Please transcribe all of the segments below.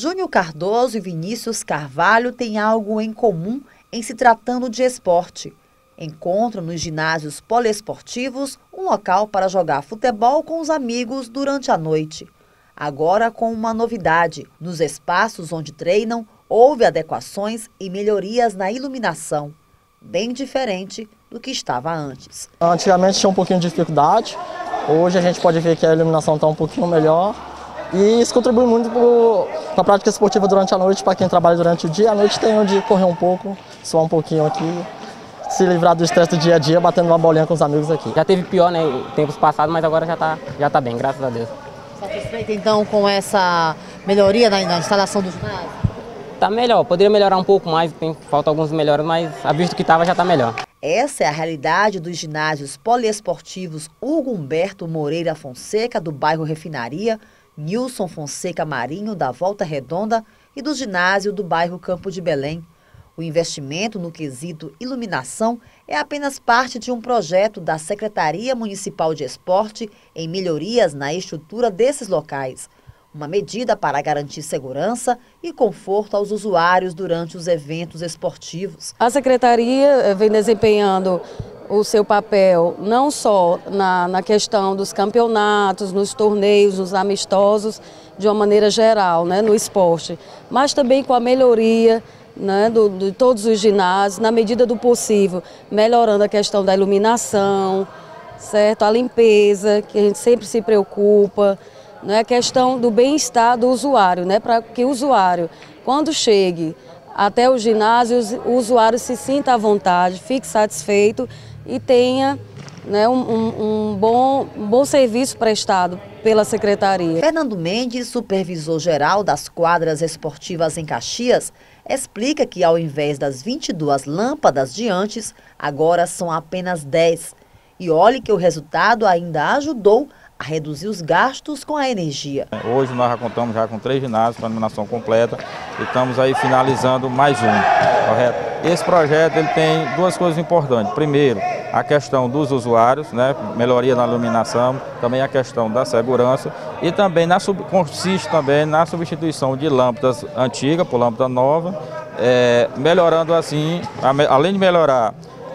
Júnior Cardoso e Vinícius Carvalho têm algo em comum em se tratando de esporte. Encontram nos ginásios poliesportivos um local para jogar futebol com os amigos durante a noite. Agora com uma novidade: nos espaços onde treinam, houve adequações e melhorias na iluminação, bem diferente do que estava antes. Antigamente tinha um pouquinho de dificuldade, hoje a gente pode ver que a iluminação está um pouquinho melhor e isso contribui muito para a prática esportiva durante a noite, para quem trabalha durante o dia. À noite tem onde correr um pouco, suar um pouquinho aqui, se livrar do estresse do dia a dia, batendo uma bolinha com os amigos aqui. Já teve pior, né, tempos passados, mas agora já está já tá bem, graças a Deus. Satisfeita então com essa melhoria na, na instalação do ginásio? Tá melhor, poderia melhorar um pouco mais, tem falta alguns melhores, mas a visto que estava já está melhor. Essa é a realidade dos ginásios poliesportivos Hugo Humberto Moreira Fonseca, do bairro Refinaria, Nilson Fonseca Marinho, da Volta Redonda, e do ginásio do bairro Campo de Belém. O investimento no quesito iluminação é apenas parte de um projeto da Secretaria Municipal de Esporte em melhorias na estrutura desses locais. Uma medida para garantir segurança e conforto aos usuários durante os eventos esportivos. A Secretaria eh, vem desempenhando o seu papel não só na, na questão dos campeonatos, nos torneios, nos amistosos, de uma maneira geral, né, no esporte, mas também com a melhoria né, do, de todos os ginásios, na medida do possível, melhorando a questão da iluminação, certo? A limpeza, que a gente sempre se preocupa, né, a questão do bem-estar do usuário, né, para que o usuário, quando chegue até os ginásios, o usuário se sinta à vontade, fique satisfeito e tenha né, um, um, um, bom, um bom serviço prestado pela Secretaria. Fernando Mendes, supervisor geral das quadras esportivas em Caxias, explica que ao invés das 22 lâmpadas de antes, agora são apenas 10. E olhe que o resultado ainda ajudou a reduzir os gastos com a energia. Hoje nós já contamos já com três ginásios com a iluminação completa e estamos aí finalizando mais um, correto? Esse projeto ele tem duas coisas importantes. Primeiro, a questão dos usuários, né, melhoria na iluminação, também a questão da segurança e também na, consiste também na substituição de lâmpadas antigas por lâmpada nova, é, melhorando assim, além de melhorar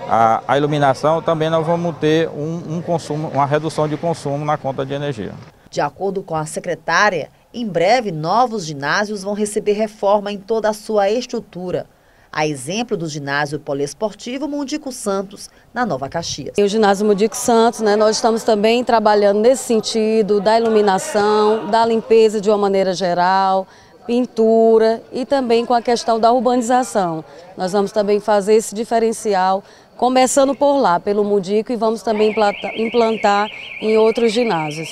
a, a, iluminação, também nós vamos ter um, um consumo, uma redução de consumo na conta de energia. De acordo com a secretária, em breve novos ginásios vão receber reforma em toda a sua estrutura a exemplo do ginásio poliesportivo Mundico Santos, na Nova Caxias. E o ginásio Mundico Santos, né, nós estamos também trabalhando nesse sentido da iluminação, da limpeza de uma maneira geral, pintura e também com a questão da urbanização. Nós vamos também fazer esse diferencial, começando por lá, pelo Mundico, e vamos também implantar em outros ginásios.